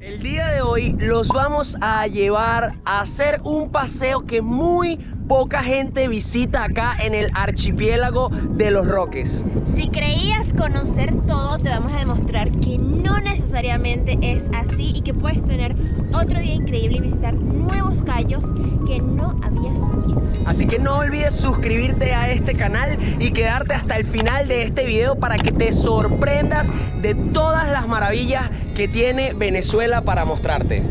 El día de hoy los vamos a llevar a hacer un paseo que muy poca gente visita acá en el archipiélago de los Roques. Si creías conocer todo, te vamos a demostrar que no necesariamente es así y que puedes tener otro día increíble y visitar nuevos callos que no habías visto. Así que no olvides suscribirte a este canal y quedarte hasta el final de este video para que te sorprendas de todas las maravillas que tiene Venezuela para mostrarte.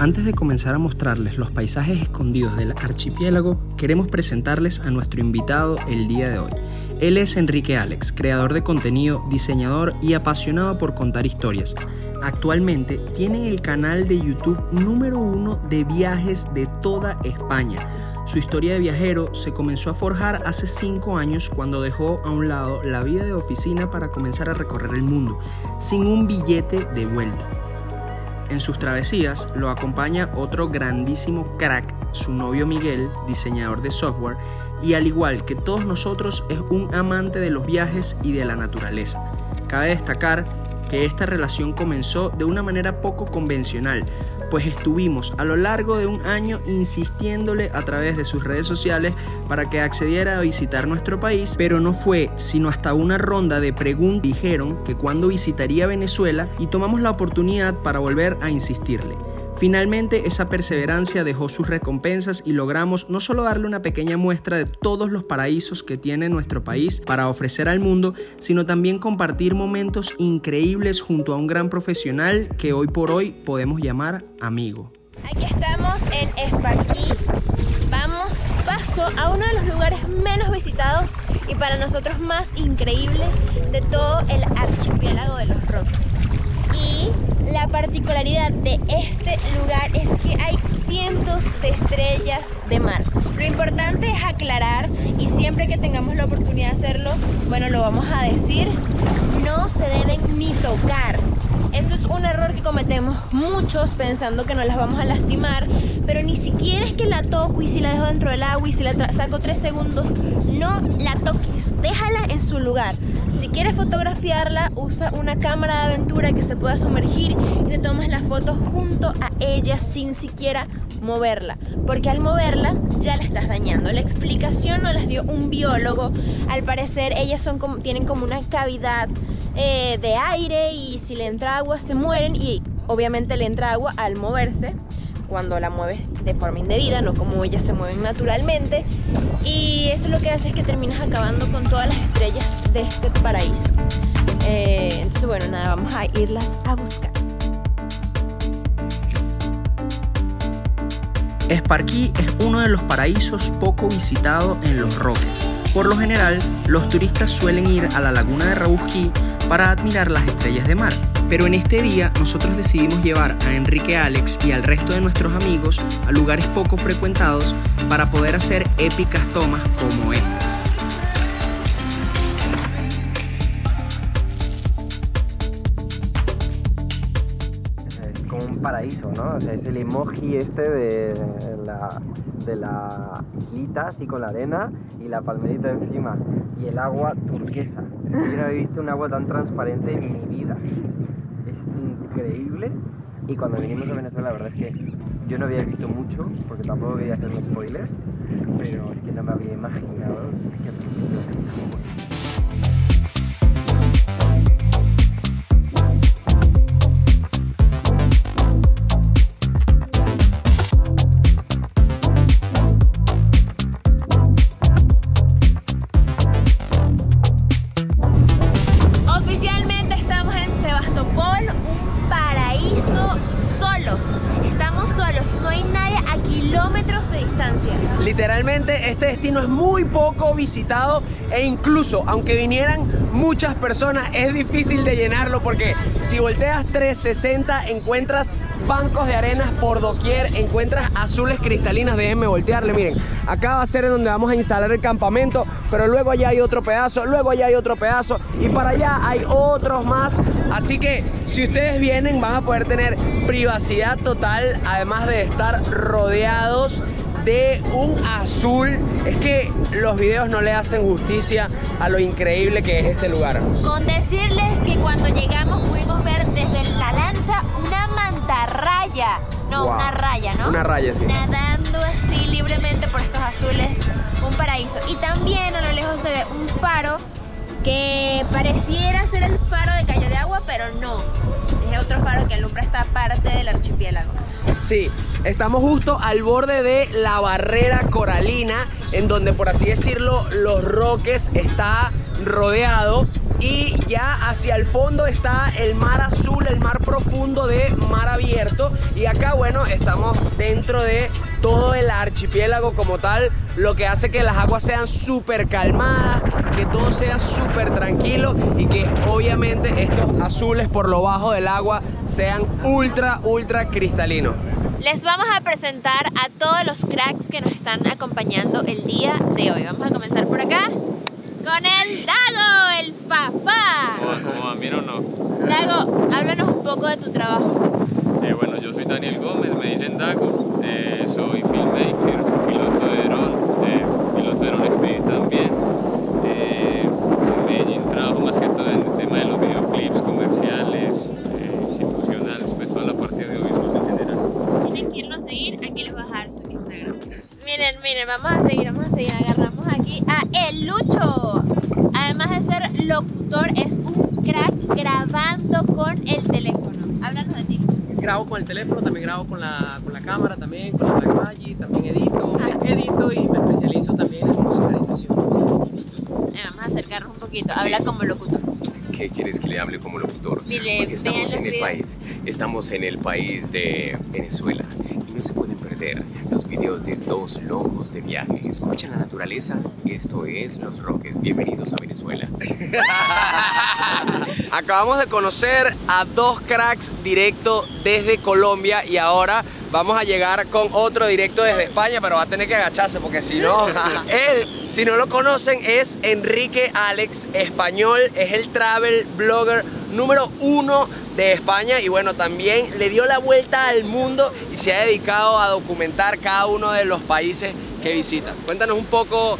Antes de comenzar a mostrarles los paisajes escondidos del archipiélago, queremos presentarles a nuestro invitado el día de hoy. Él es Enrique Alex, creador de contenido, diseñador y apasionado por contar historias. Actualmente tiene el canal de YouTube número uno de viajes de toda España. Su historia de viajero se comenzó a forjar hace cinco años cuando dejó a un lado la vida de oficina para comenzar a recorrer el mundo, sin un billete de vuelta. En sus travesías lo acompaña otro grandísimo crack, su novio Miguel, diseñador de software, y al igual que todos nosotros es un amante de los viajes y de la naturaleza. Cabe destacar que esta relación comenzó de una manera poco convencional, pues estuvimos a lo largo de un año insistiéndole a través de sus redes sociales para que accediera a visitar nuestro país, pero no fue sino hasta una ronda de preguntas dijeron que cuando visitaría Venezuela y tomamos la oportunidad para volver a insistirle. Finalmente esa perseverancia dejó sus recompensas y logramos no solo darle una pequeña muestra de todos los paraísos que tiene nuestro país para ofrecer al mundo, sino también compartir momentos increíbles junto a un gran profesional que hoy por hoy podemos llamar amigo. Aquí estamos en Esparquí. Vamos paso a uno de los lugares menos visitados y para nosotros más increíble de todo el archipiélago de los Roques. Y la particularidad de este lugar es que hay cientos de estrellas de mar. Lo importante es aclarar y siempre que tengamos la oportunidad de hacerlo, bueno, lo vamos a decir, no se deben ni tocar. Eso es un error que cometemos muchos pensando que no las vamos a lastimar, pero ni siquiera es que la toco y si la dejo dentro del agua y si la saco tres segundos, no la toques, déjala en su lugar. Si quieres fotografiarla, usa una cámara de aventura que se pueda sumergir y te tomas la foto junto a ella sin siquiera moverla, porque al moverla ya la estás dañando. La explicación nos las dio un biólogo. Al parecer ellas son como, tienen como una cavidad eh, de aire y si le entra agua se mueren y obviamente le entra agua al moverse cuando la mueves de forma indebida, no como ellas se mueven naturalmente. Y eso lo que hace es que terminas acabando con todas las estrellas de este paraíso. Eh, entonces, bueno, nada, vamos a irlas a buscar. Esparquí es uno de los paraísos poco visitados en Los Roques. Por lo general, los turistas suelen ir a la laguna de Rabusquí para admirar las estrellas de mar. Pero en este día nosotros decidimos llevar a Enrique Alex y al resto de nuestros amigos a lugares poco frecuentados para poder hacer épicas tomas como estas. Un paraíso, ¿no? O sea, es el emoji este de la, de la islita, así con la arena y la palmerita encima. Y el agua turquesa. Es que yo no había visto un agua tan transparente en mi vida. Es increíble. Y cuando vinimos a Venezuela, la verdad es que yo no había visto mucho, porque tampoco quería hacerme spoilers, pero es que no me había imaginado que visitado e incluso aunque vinieran muchas personas es difícil de llenarlo porque si volteas 360 encuentras bancos de arenas por doquier, encuentras azules cristalinas, déjenme voltearle, miren, acá va a ser donde vamos a instalar el campamento, pero luego allá hay otro pedazo, luego allá hay otro pedazo y para allá hay otros más, así que si ustedes vienen van a poder tener privacidad total, además de estar rodeados de un azul. Es que los videos no le hacen justicia a lo increíble que es este lugar. Con decirles que cuando llegamos pudimos ver desde la lancha una mantarraya. No, Wow. una raya, ¿no? Una raya, sí. Nadando así libremente por estos azules. Un paraíso. Y también a lo lejos se ve un faro que pareciera ser el faro de Calle de Agua, pero no. Es otro faro que alumbra esta parte del archipiélago. Sí, estamos justo al borde de la barrera coralina, en donde por así decirlo los roques está rodeado y ya hacia el fondo está el mar azul, el mar profundo de mar abierto y acá bueno estamos dentro de todo el archipiélago como tal, lo que hace que las aguas sean súper calmadas, que todo sea súper tranquilo y que obviamente estos azules por lo bajo del agua sean ultra ultra cristalinos. Les vamos a presentar a todos los cracks que nos están acompañando el día de hoy. Vamos a comenzar por acá con el Dago, el Fafá. ¿Cómo van? ¿Bien o no? Dago, háblanos un poco de tu trabajo. Eh, bueno, yo soy Daniel Gómez, me dicen Dago, eh, soy filmmaker, piloto de dron, eh, piloto de dron también. Eh, en Medellín trabajo más que todo en el tema de los videoclips comerciales, eh, institucionales, pues toda la parte audiovisual en general. Tienen que irlo a seguir, aquí les voy a dejar su Instagram. Miren, miren, vamos a seguir, vamos a seguir. Agarramos aquí a El Lucho. Además de ser locutor, es un crack grabando con el teléfono. Háblanos de ti. grabo con el teléfono, también grabo con la, con la cámara, también con la Blackmagic, también edito, edito y me especializo también en musicalización. Eh, vamos a acercarnos un poquito. Habla como locutor. ¿Qué quieres que le hable como locutor? Dile, Porque estamos en el videos. país, estamos en el país de Venezuela y no se pueden los videos de dos locos de viaje. Escuchan la naturaleza, esto es Los Roques. Bienvenidos a Venezuela. Acabamos de conocer a dos cracks directo desde Colombia y ahora vamos a llegar con otro directo desde España, pero va a tener que agacharse porque si no, él, si no lo conocen, es Enrique Alex, español, es el travel blogger número uno de España y bueno, también le dio la vuelta al mundo y se ha dedicado a documentar cada uno de los países que visita. Cuéntanos un poco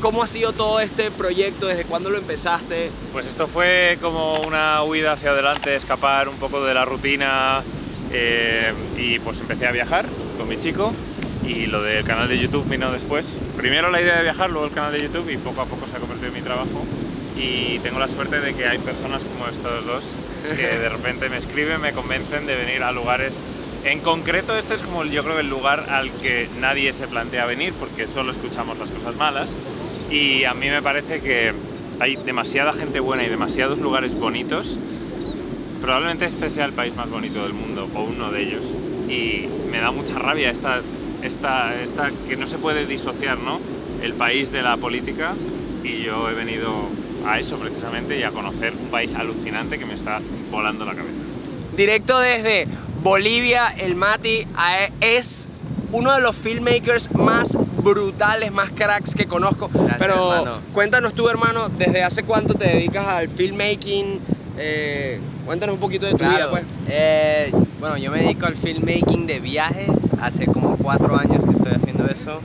cómo ha sido todo este proyecto, desde cuándo lo empezaste. Pues esto fue como una huida hacia adelante, escapar un poco de la rutina eh, y pues empecé a viajar con mi chico y lo del canal de YouTube vino después. Primero la idea de viajar, luego el canal de YouTube y poco a poco se ha convertido en mi trabajo y tengo la suerte de que hay personas como estos dos que de repente me escriben, me convencen de venir a lugares en concreto este es como yo creo el lugar al que nadie se plantea venir porque solo escuchamos las cosas malas y a mí me parece que hay demasiada gente buena y demasiados lugares bonitos. Probablemente este sea el país más bonito del mundo o uno de ellos y me da mucha rabia esta, esta, esta que no se puede disociar, ¿no? El país de la política y yo he venido a eso precisamente y a conocer un país alucinante que me está volando la cabeza. Directo desde Bolivia, el Mati a- es uno de los filmmakers más brutales, más cracks que conozco. Gracias, Pero hermano. cuéntanos tú, hermano, ¿desde hace cuánto te dedicas al filmmaking? Eh, cuéntanos un poquito de tu vida, pues. eh, bueno, yo me dedico al filmmaking de viajes. Hace como cuatro años que estoy haciendo eso.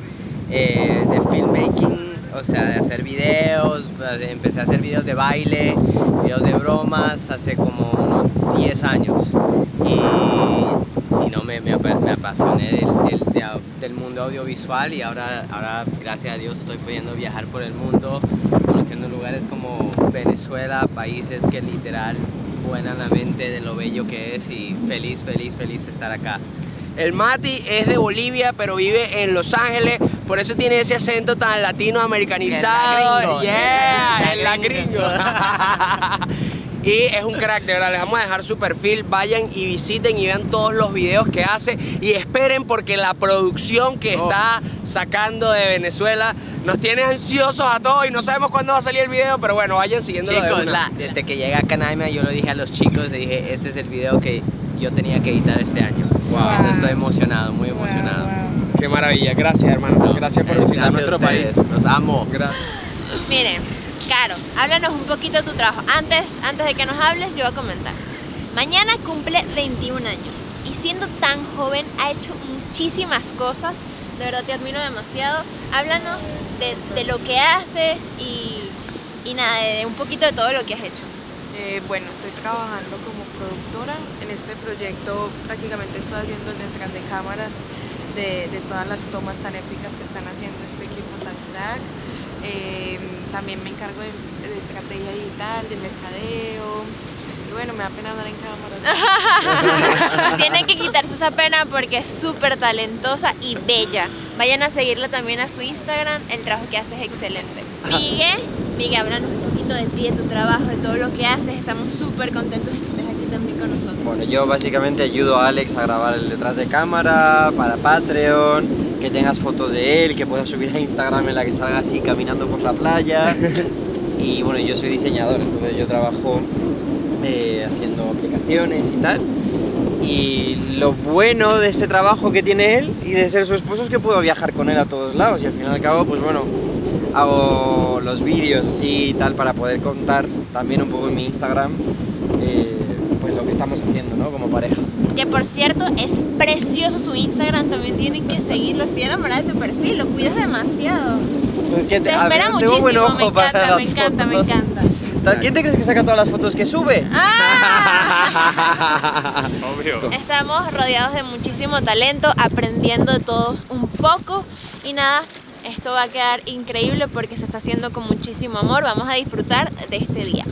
Eh, de filmmaking, o sea, de hacer videos. pues, Empecé a hacer videos de baile, videos de bromas hace como unos 10 años. Y, y no, me, me, me apasioné del, del- de au- del mundo audiovisual y ahora, ahora, gracias a Dios, estoy pudiendo viajar por el mundo, conociendo lugares como Venezuela, países que literal vuelan la mente de lo bello que es y feliz, feliz, feliz de estar acá. El Mati es de Bolivia, pero vive en Los Ángeles, por eso tiene ese acento tan latinoamericanizado. yeah, en la gringo. y es un crack, de verdad. Les vamos a dejar su perfil. Vayan y visiten y vean todos los videos que hace. Y esperen porque la producción que Oh. está sacando de Venezuela nos tiene ansiosos a todos y no sabemos cuándo va a salir el video, pero bueno, vayan siguiéndolo de Chicos, la- desde que llegué a Canaima yo lo dije a los chicos, le dije, este es el video que yo tenía que editar este año. Wow. Entonces estoy emocionado, muy emocionado. Qué maravilla. Gracias, hermano. Gracias por visitar Gracias a nuestro país. Los amo. Gracias. Miren, Caro, háblanos un poquito de tu trabajo. Antes, antes de que nos hables, yo voy a comentar. Mañana cumple 21 años y siendo tan joven ha hecho muchísimas cosas de verdad te admiro demasiado. Háblanos de, lo que haces y, nada, de, un poquito de todo lo que has hecho. Eh, bueno, estoy trabajando como productora en este proyecto. Prácticamente estoy haciendo el detrás de cámaras de, todas las tomas tan épicas que están haciendo este equipo tan crack. Eh, también me encargo de, de estrategia digital, de mercadeo, y bueno, me da pena hablar en cámara. Tienen que quitarse esa pena porque es súper talentosa y bella. Vayan a seguirla también a su Instagram, el trabajo que hace es excelente. Miguel, Miguel, háblanos un poquito de ti, de tu trabajo, de todo lo que haces. Estamos súper contentos de que estés aquí también con nosotros. Bueno, yo básicamente ayudo a Alex a grabar el detrás de cámara para Patreon, que tengas fotos de él, que puedas subir a Instagram en la que salga así caminando por la playa. Y bueno, yo soy diseñador, entonces yo trabajo eh, haciendo aplicaciones y tal. Y lo bueno de este trabajo que tiene él y de ser su esposo es que puedo viajar con él a todos lados y al fin y al cabo, pues bueno, hago los vídeos así y tal para poder contar también un poco en mi Instagram eh, pues lo que estamos haciendo, ¿no? Como pareja. Que por cierto, es precioso su Instagram, también tienen que seguirlo, estoy enamorada de tu perfil, lo cuidas demasiado. Pues que Se te- espera muchísimo, buen ojo me para encanta, las me encanta, me fotos. encanta. ¿Quién te crees que saca todas las fotos que sube? ¡Ah! Obvio. Estamos rodeados de muchísimo talento, aprendiendo de todos un poco y nada, esto va a quedar increíble porque se está haciendo con muchísimo amor. Vamos a disfrutar de este día.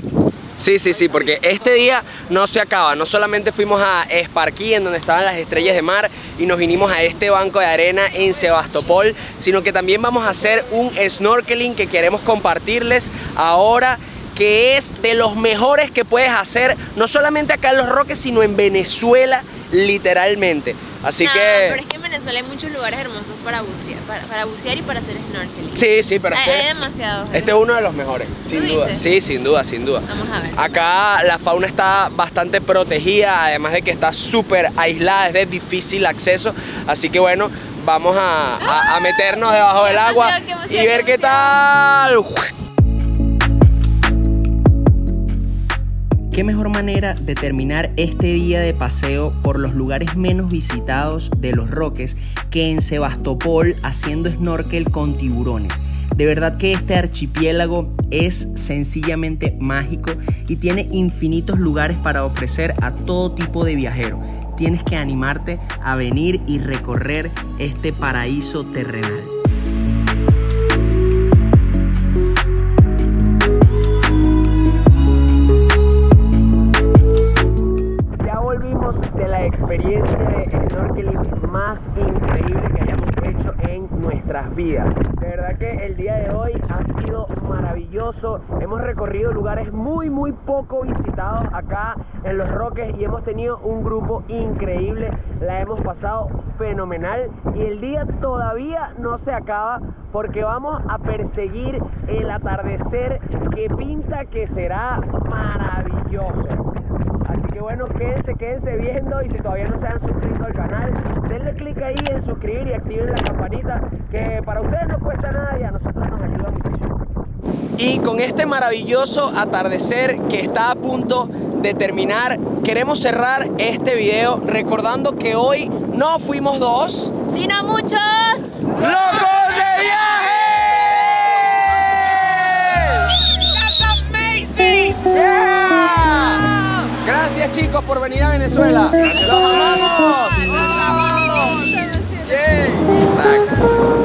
Sí, sí, sí, porque este día no se acaba. No solamente fuimos a Esparquí, en donde estaban las estrellas de mar, y nos vinimos a este banco de arena en Sebastopol, sino que también vamos a hacer un snorkeling que queremos compartirles ahora que es de los mejores que puedes hacer, no solamente acá en Los Roques, sino en Venezuela, literalmente. Así que... Venezuela hay muchos lugares hermosos para bucear, para, para bucear y para hacer snorkeling. Sí, sí, pero hay, este, hay demasiados. este es uno de los mejores, sin ¿Tú duda. dices? Sí, sin duda, sin duda. Vamos a ver. Acá la fauna está bastante protegida, además de que está súper aislada, es de difícil acceso. Así que bueno, vamos a, a- a meternos debajo ¡Qué del agua y ver qué qué tal. ¿Qué mejor manera de terminar este día de paseo por los lugares menos visitados de Los Roques que en Sebastopol haciendo snorkel con tiburones? De verdad que este archipiélago es sencillamente mágico y tiene infinitos lugares para ofrecer a todo tipo de viajero. Tienes que animarte a venir y recorrer este paraíso terrenal. Más increíble que hayamos hecho en nuestras vidas. De verdad que el día de hoy ha sido maravilloso. Hemos recorrido lugares muy muy poco visitados acá en Los Roques y hemos tenido un grupo increíble. La hemos pasado fenomenal y el día todavía no se acaba porque vamos a perseguir el atardecer que pinta que será maravilloso. Que bueno, quédense, quédense viendo y si todavía no se han suscrito al canal, denle clic ahí en suscribir y activen la campanita que para ustedes no cuesta nada y a nosotros nos ayuda muchísimo. Y con este maravilloso atardecer que está a punto de terminar, queremos cerrar este video recordando que hoy no fuimos dos, ¡Sino muchos! ¡Locos de viaje! ¡Yeah! Gracias chicos por venir a Venezuela. ¡Los amamos! ¡Yay! Niñita, llegó